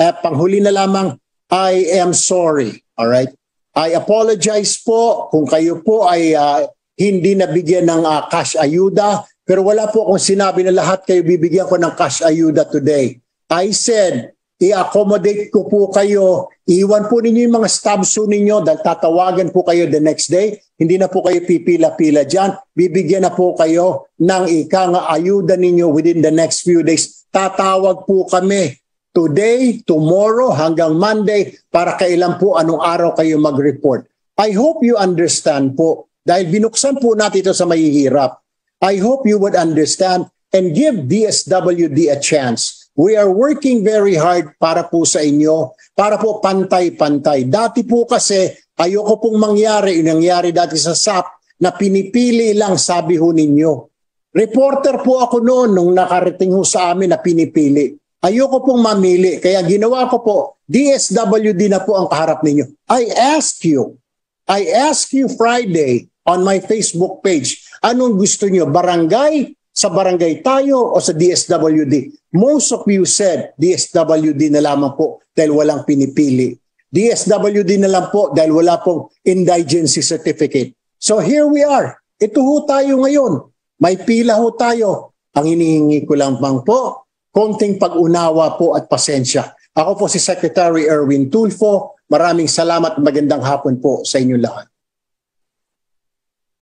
Eh, panghuli na lamang, I am sorry. All right? I apologize po kung kayo po ay ah, hindi nabigyan ng ah, cash ayuda. Pero wala po akong sinabi na lahat kayo bibigyan ko ng cash ayuda today. I said, i-accommodate ko po kayo. Iwan po ninyo yung mga stabso ninyo dahil tatawagan po kayo the next day. Hindi na po kayo pipila-pila dyan. Bibigyan na po kayo ng ika nga ayuda ninyo within the next few days. Tatawag po kami today, tomorrow, hanggang Monday para kailan po anong araw kayo mag-report. I hope you understand po dahil binuksan po natin ito sa mahihirap. I hope you would understand and give DSWD a chance. We are working very hard para po sa inyo, para po pantay-pantay. Dati po kasi, ayoko pong mangyari, yung nangyari dati sa SAP, na pinipili lang sabi ho ninyo. Reporter po ako noon nung nakarating ho sa amin na pinipili. Ayoko pong mamili, kaya ginawa ko po, DSWD na po ang kaharap ninyo. I ask you, I ask you Friday on my Facebook page, anong gusto nyo, barangay, sa barangay tayo o sa DSWD? Most of you said DSWD na lamang po dahil walang pinipili. DSWD na lang po dahil wala pong indigency certificate. So here we are. Ito ho tayo ngayon. May pila ho tayo. Ang hinihingi ko lang bang po, konting pag-unawa po at pasensya. Ako po si Secretary Erwin Tulfo. Maraming salamat at magandang hapon po sa inyo lahat.